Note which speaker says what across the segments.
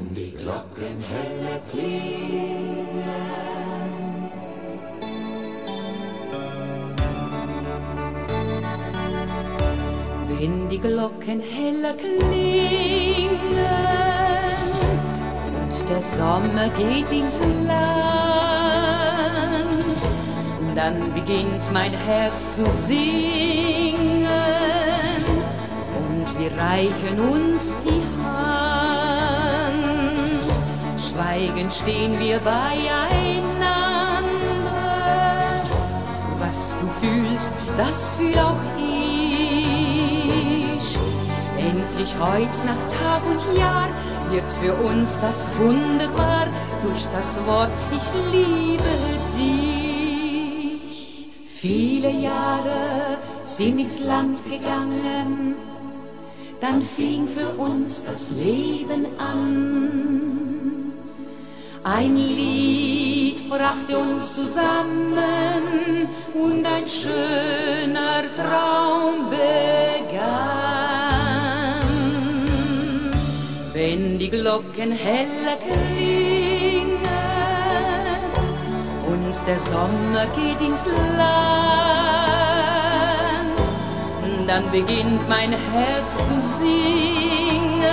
Speaker 1: wenn die Glocken heller klingen.
Speaker 2: Wenn die Glocken heller klingen und der Sommer geht ins Land, dann beginnt mein Herz zu singen und wir reichen uns die Schweigend stehen wir beieinander. Was du fühlst, das fühl auch ich. Endlich heut nach Tag und Jahr wird für uns das Wunder wahr durch das Wort Ich liebe dich. Viele Jahre sind ins Land gegangen, dann fing für uns das Leben an. Ein Lied brachte uns zusammen und ein schöner Traum begann. Wenn die Glocken heller klingen und der Sommer geht ins Land, dann beginnt mein Herz zu singen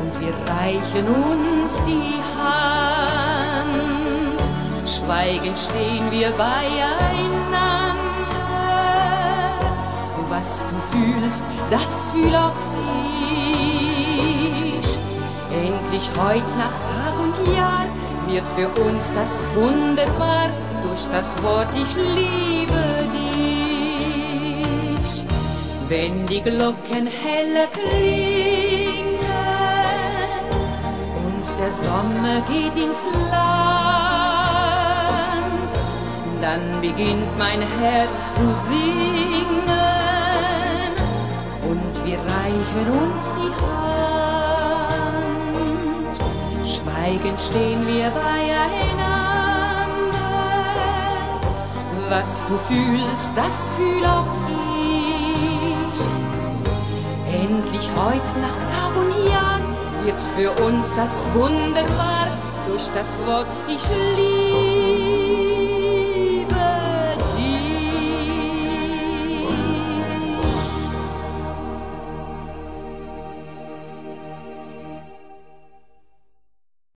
Speaker 2: und wir reichen uns die Hand. Schweigend stehen wir beieinander. Was du fühlst, das fühl auch ich. Endlich heut nach Tag und Jahr wird für uns das Wunder wahr durch das Wort Ich liebe dich. Wenn die Glocken heller klingen der Sommer geht ins Land, dann beginnt mein Herz zu singen und wir reichen uns die Hand. Schweigend stehen wir beieinander. Was du fühlst, das fühl auch ich. Endlich heut nach Tag wird für uns das Wunderbar durch das Wort Ich liebe.